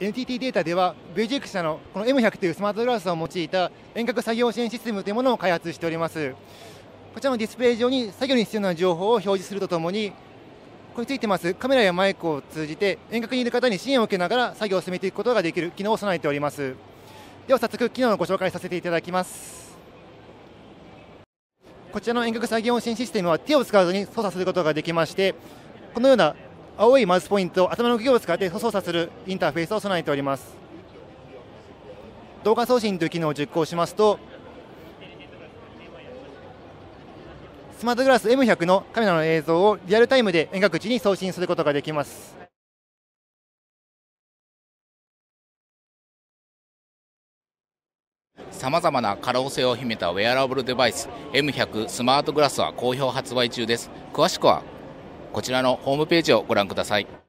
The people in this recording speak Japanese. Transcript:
NTT データでは、ベージック社のこの M100 というスマートグラスを用いた遠隔作業支援システムというものを開発しております。こちらのディスプレイ上に作業に必要な情報を表示するとともに、ここについてますカメラやマイクを通じて遠隔にいる方に支援を受けながら作業を進めていくことができる機能を備えております。では早速、機能のご紹介させていただきます。こちらの遠隔作業支援システムは手を使わずに操作することができまして、このような青いマウスポイントを頭の動きを使って操作するインターフェースを備えております。動画送信という機能を実行しますとスマートグラス M100 のカメラの映像をリアルタイムで遠隔地に送信することができます。さまざまな可能性を秘めたウェアラブルデバイス M100 スマートグラスは好評発売中です。詳しくはこちらのホームページをご覧ください。